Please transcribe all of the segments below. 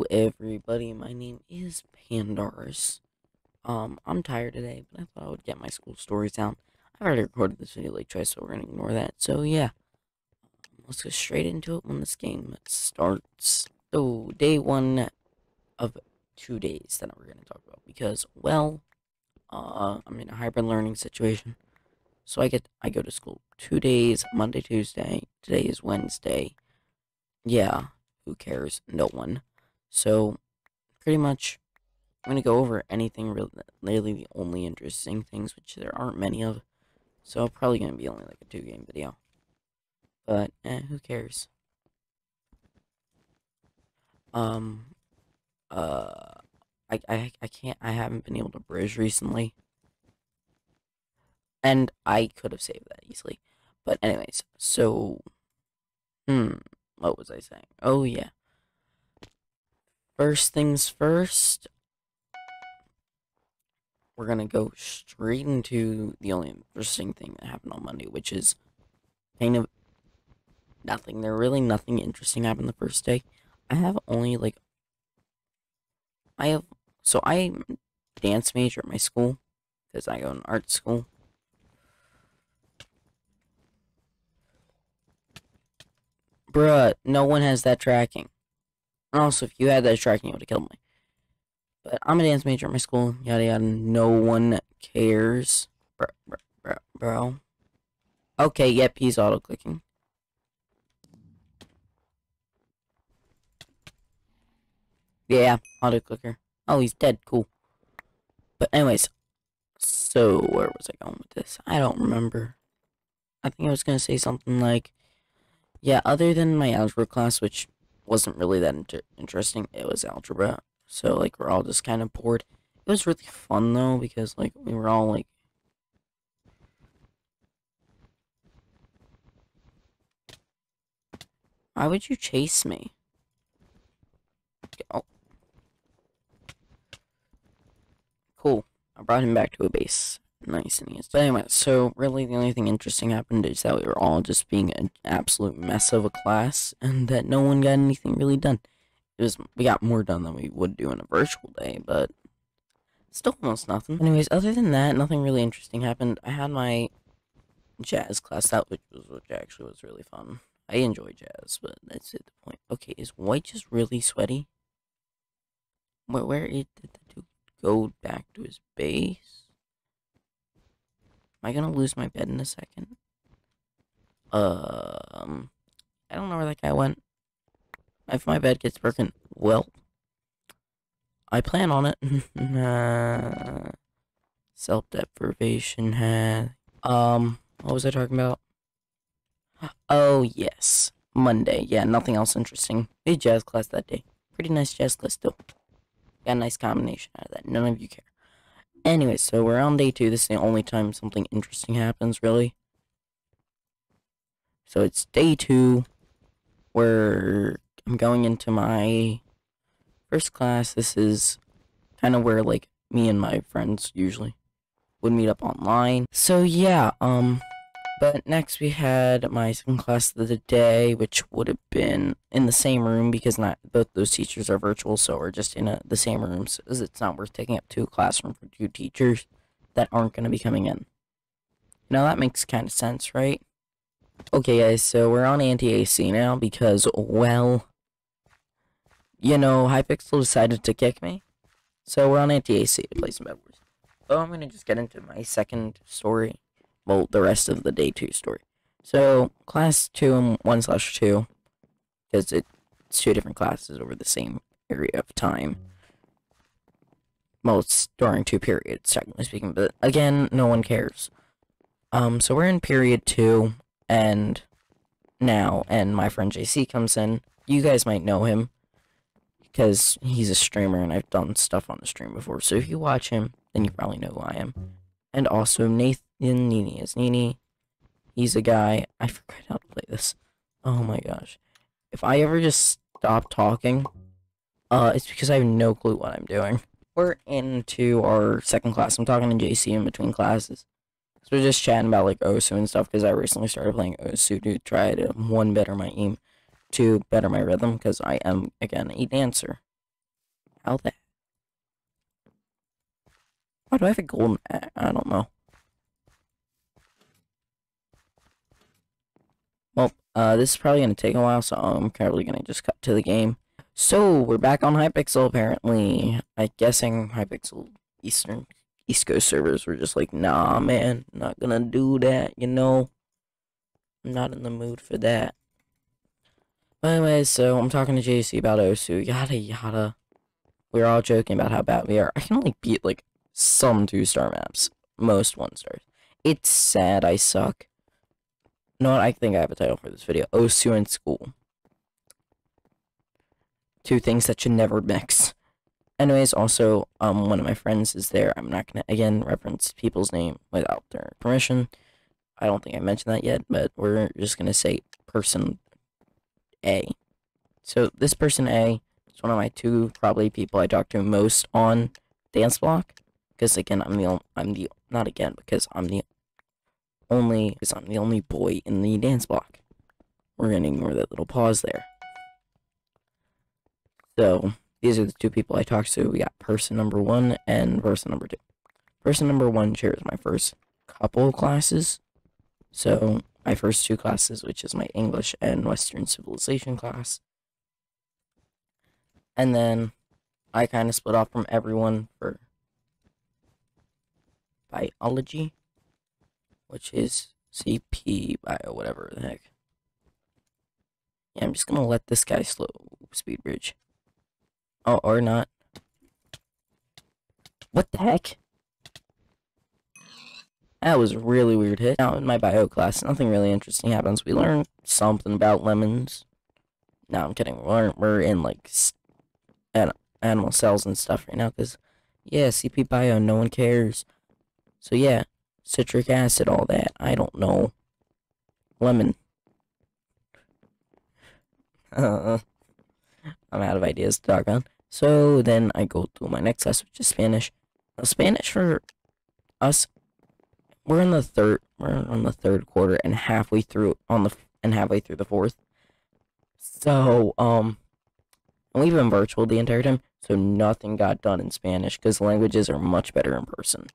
Hello, everybody. My name is Pandarus. Um, I'm tired today, but I thought I would get my school stories out. I've already recorded this video like twice, so we're gonna ignore that. So yeah, let's go straight into it when this game starts. So day one of two days that we're gonna talk about because, well, uh, I'm in a hybrid learning situation. So I get I go to school two days, Monday, Tuesday. Today is Wednesday. Yeah, who cares? No one. So, pretty much, I'm gonna go over anything really, the only interesting things, which there aren't many of. So, probably gonna be only like a two game video. But, eh, who cares? Um, uh, I, I, I can't, I haven't been able to bridge recently. And I could have saved that easily. But, anyways, so, hmm what was I saying? Oh, yeah. First things first, we're gonna go straight into the only interesting thing that happened on Monday, which is kind of nothing. There really nothing interesting happened the first day. I have only like I have so I'm dance major at my school because I go in art school. Bruh, no one has that tracking. Also, if you had that tracking, you would have killed me. But I'm a dance major at my school. Yada yada. No one cares. Bro. bro, bro. Okay, yep, he's auto clicking. Yeah, auto clicker. Oh, he's dead. Cool. But, anyways. So, where was I going with this? I don't remember. I think I was going to say something like yeah, other than my algebra class, which wasn't really that inter interesting, it was algebra. So, like, we're all just kind of bored. It was really fun, though, because, like, we were all, like, Why would you chase me? Oh. Cool. I brought him back to a base nice and easy. But anyway, so really the only thing interesting happened is that we were all just being an absolute mess of a class, and that no one got anything really done. It was we got more done than we would do in a virtual day, but still almost nothing. Anyways, other than that, nothing really interesting happened. I had my jazz class out, which was which actually was really fun. I enjoy jazz, but that's it. The point. Okay, is White just really sweaty? Where where did the dude go back to his base? Am I gonna lose my bed in a second? Um, I don't know where that guy went. If my bed gets broken, well, I plan on it. uh, Self deprivation has. Um, what was I talking about? Oh yes, Monday. Yeah, nothing else interesting. A jazz class that day. Pretty nice jazz class still. Got a nice combination out of that. None of you care. Anyway, so we're on day two. This is the only time something interesting happens, really. So it's day two, where I'm going into my first class. This is kind of where, like, me and my friends usually would meet up online. So, yeah, um, but next we had my second class of the day, which would have been in the same room because not both those teachers are virtual, so we're just in a, the same rooms. So it's not worth taking up two classrooms for two teachers that aren't going to be coming in. Now that makes kind of sense, right? Okay, guys, so we're on anti-AC now because, well, you know, Hypixel decided to kick me. So we're on anti-AC to play some Bed Wars. So I'm going to just get into my second story well, the rest of the day two story. So class two and one slash two, because it's two different classes over the same area of time. Well, during two periods, technically speaking, but again, no one cares. Um, so we're in period two, and now, and my friend JC comes in. You guys might know him, because he's a streamer, and I've done stuff on the stream before. So if you watch him, then you probably know who I am. And also Nathan Nini is Nini. He's a guy. I forgot how to play this. Oh my gosh. If I ever just stop talking, uh, it's because I have no clue what I'm doing. We're into our second class. I'm talking to JC in between classes. So we're just chatting about like Osu and stuff because I recently started playing Osu to try to one better my aim, two better my rhythm because I am again a dancer. How that? Why do I have a golden I don't know. Well, uh, this is probably gonna take a while, so I'm probably gonna just cut to the game. So, we're back on Hypixel, apparently. I'm guessing Hypixel Eastern East Coast servers were just like, nah, man, not gonna do that, you know? I'm not in the mood for that. But anyway, so I'm talking to JC about Osu, yada yada. We're all joking about how bad we are. I can only beat, like, some two-star maps. Most one-stars. It's sad I suck. No, I think I have a title for this video. Osu in school. Two things that should never mix. Anyways, also, um, one of my friends is there. I'm not gonna, again, reference people's name without their permission. I don't think I mentioned that yet, but we're just gonna say person A. So, this person A is one of my two, probably, people I talk to most on Dance Block. Because, again, I'm the, I'm the, not again, because I'm the only, because I'm the only boy in the Dance Block. We're gonna ignore that little pause there. So, these are the two people I talked to. We got person number one and person number two. Person number one shares my first couple classes. So, my first two classes, which is my English and Western Civilization class. And then I kind of split off from everyone for biology, which is CP bio, whatever the heck. Yeah, I'm just gonna let this guy slow speed bridge. Oh, or not. What the heck? That was a really weird hit. Now, in my bio class, nothing really interesting happens. We learn something about lemons. No, I'm kidding. We're, we're in, like, an- animal cells and stuff right now, because, yeah, CP bio, no one cares. So, yeah, citric acid, all that. I don't know. Lemon. Uh, I'm out of ideas to talk on. So then I go to my next class, which is Spanish. Now, Spanish for us, we're in the third, we're on the third quarter and halfway through on the and halfway through the fourth. So um, we've been virtual the entire time, so nothing got done in Spanish because languages are much better in person.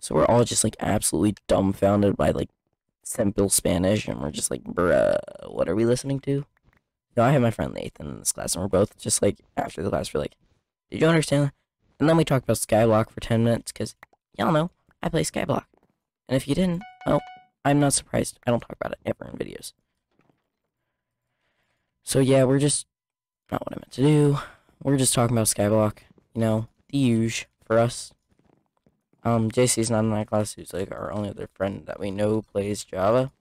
So we're all just like absolutely dumbfounded by like simple Spanish, and we're just like, bruh, what are we listening to? No, I have my friend Nathan in this class, and we're both just like after the class, we're like, "Did you understand?" that?" And then we talked about Skyblock for ten minutes because y'all know I play Skyblock, and if you didn't, well, I'm not surprised. I don't talk about it ever in videos. So yeah, we're just not what I meant to do. We're just talking about Skyblock, you know, the huge for us. Um, JC's not in that class. Who's like our only other friend that we know plays Java,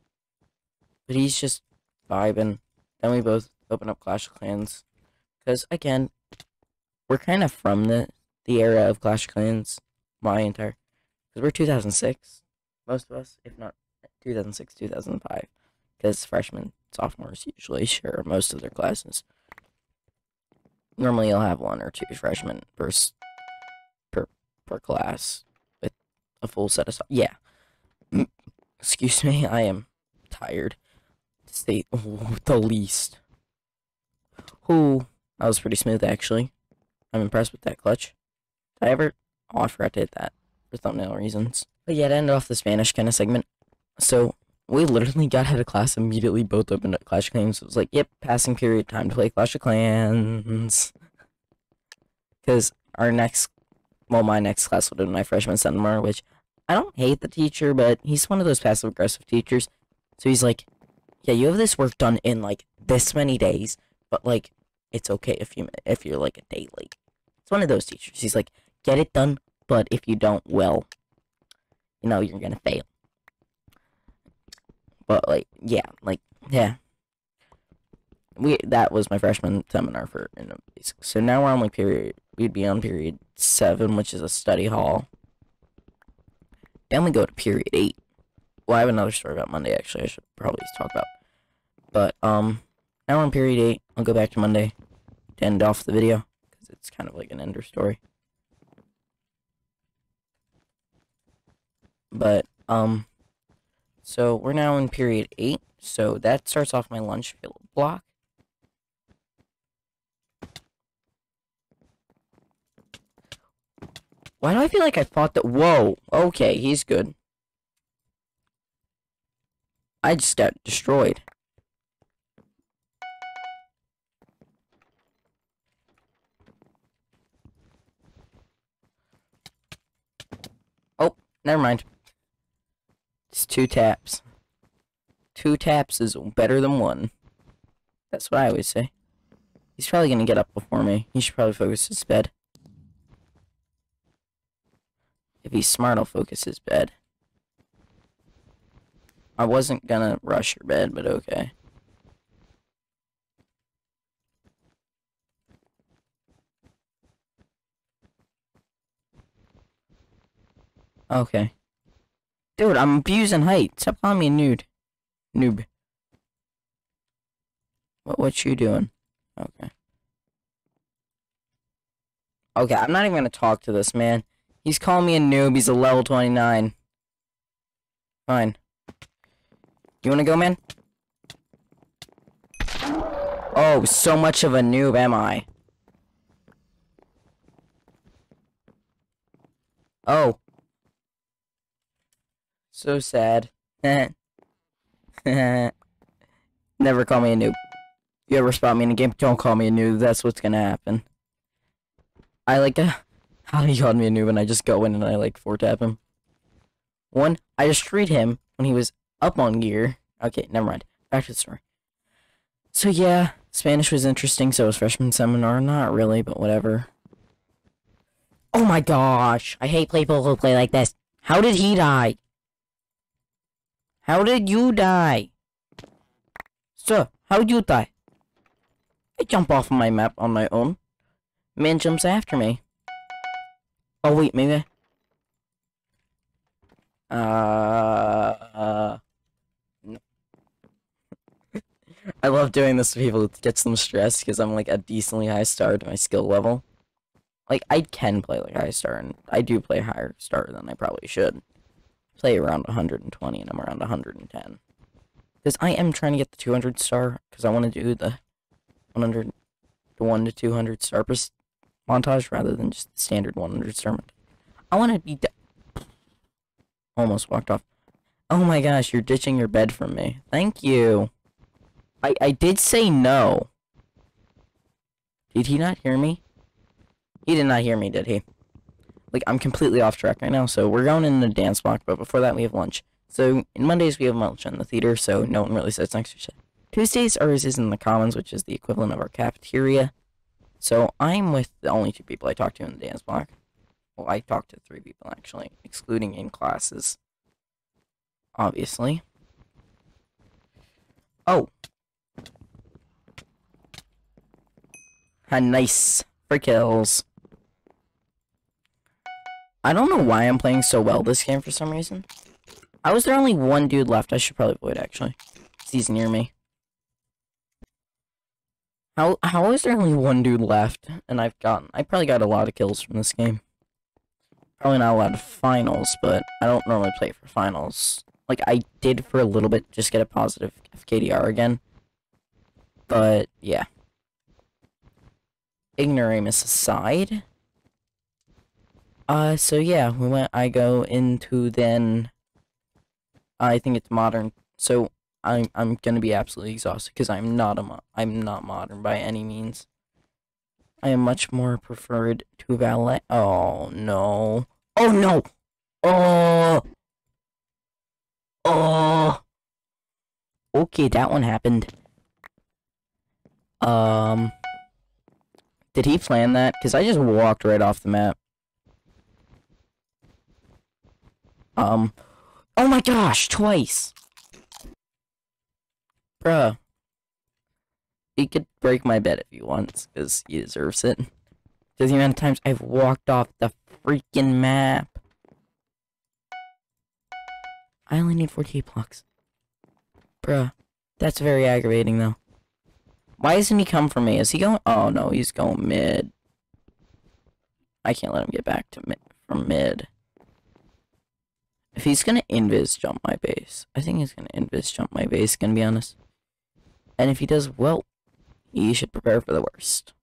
but he's just vibing. Then we both open up Clash of Clans. Because, again, we're kind of from the, the era of Clash of Clans. My entire. Because we're 2006. Most of us, if not 2006, 2005. Because freshmen, sophomores usually share most of their classes. Normally, you'll have one or two freshmen per, per, per class a full set of. So- yeah. Excuse me, I am tired to say the least. Ooh, that was pretty smooth actually. I'm impressed with that clutch. Did I ever? Oh, I forgot to hit that for thumbnail reasons. But yeah, to end off the Spanish kind of segment. So we literally got out of class immediately. Both opened up Clash of Clans. It was like, yep, passing period, time to play Clash of Clans. Because our next, well, my next class have been my freshman seminar, which I don't hate the teacher, but he's one of those passive aggressive teachers. So he's like, yeah, you have this work done in like this many days, but like it's okay if you if you're like a day late. It's one of those teachers. He's like, get it done, but if you don't, well, you know, you're gonna fail. But like, yeah, like, yeah. We that was my freshman seminar for in basic. So now we're on like period. We'd be on period seven, which is a study hall. Then we go to period eight. Well, I have another story about Monday. Actually, I should probably talk about. But um, now we're on period eight. I'll go back to Monday to end off the video because it's kind of like an ender story. But um, so we're now in period eight. So that starts off my lunch block. Why do I feel like I fought that? Whoa. Okay, he's good. I just got destroyed. Oh, never mind. It's two taps. Two taps is better than one. That's what I always say. He's probably gonna get up before me. He should probably focus his bed. If he's smart, I'll focus his bed. I wasn't gonna rush your bed, but okay. Okay. Dude, I'm abusing height. Stop calling me a nude. Noob. What what you doing? Okay. Okay, I'm not even gonna talk to this man. He's calling me a noob. He's a level 29. Fine. You wanna go, man? Oh, so much of a noob am I. Oh. So sad. Never call me a noob. You ever spot me in a game, don't call me a noob. That's what's gonna happen. I like to... How he called me a noob and I just go in and I like four tap him. One, I just destroyed him when he was up on gear. Okay, never mind. Back to the story. So yeah, Spanish was interesting, so was freshman seminar. Not really, but whatever. Oh my gosh! I hate people who play like this. How did he die? How did you die? Sir, how did you die? I jump off my map on my own. Man jumps after me. Oh wait, maybe. Uh, uh. I love doing this to people. It gets them stressed because I'm like a decently high star to my skill level. Like I can play like high star, and I do play higher star than I probably should play around 120 and I'm around 110. Because I am trying to get the 200 star, because I want to do the 100 to 1 to 200 star montage rather than just the standard 100 star montage. I want to be... Almost walked off. Oh my gosh, you're ditching your bed from me. Thank you. I, I did say no. Did he not hear me? He did not hear me, did he? like I'm completely off track right now. So we're going in the dance block, but before that we have lunch. So in Mondays we have lunch in the theater, so no one really sits next to each other. Tuesdays ours is in the commons, which is the equivalent of our cafeteria. So I'm with the only two people I talk to in the dance block. Well, I talk to three people actually, excluding in classes. Obviously. Oh. A nice for kills. I don't know why I'm playing so well this game for some reason. I was there only one dude left. I should probably avoid actually. He's near me. How how is there only one dude left? And I've gotten I probably got a lot of kills from this game. Probably not a lot of finals, but I don't normally play for finals. Like I did for a little bit, just get a positive FKDR again. But yeah. Ignoramus aside. Uh, so yeah, we went, I go into then, I think it's modern, so I'm, I'm gonna be absolutely exhausted, because I'm not a, I'm not modern by any means. I am much more preferred to ballet, oh no, oh no, oh, oh, okay, that one happened. Um, did he plan that? Because I just walked right off the map. Um, oh my gosh, twice. Bruh. He could break my bed if he wants, because he deserves it. Because the amount of times I've walked off the freaking map. I only need 48 blocks. Bruh. That's very aggravating, though. Why doesn't he come for me? Is he going? Oh, no, he's going mid. I can't let him get back to mid from mid. If he's gonna invis jump my base, I think he's gonna invis jump my base, gonna be honest. And if he does, well, he should prepare for the worst.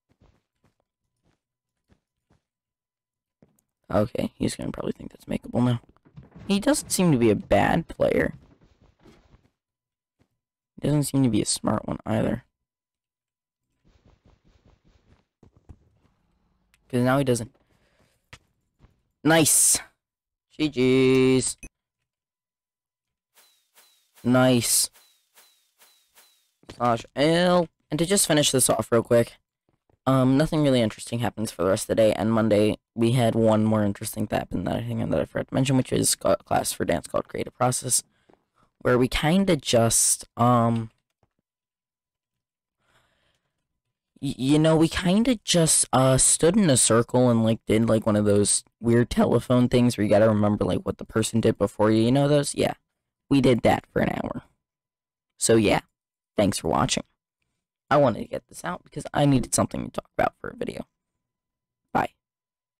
Okay, he's gonna probably think that's makeable now. He doesn't seem to be a bad player. He doesn't seem to be a smart one either. Because now he doesn't. Nice. GG's. Nice. Slash L. And to just finish this off real quick, um, nothing really interesting happens for the rest of the day. And Monday, we had one more interesting thing happen that I think that I forgot to mention, which is class for dance called Creative Process, where we kind of just, um, you know, we kind of just uh stood in a circle and like did like one of those weird telephone things where you got to remember like what the person did before you. You know those? Yeah. We did that for an hour. So yeah. Thanks for watching. I wanted to get this out because I needed something to talk about for a video.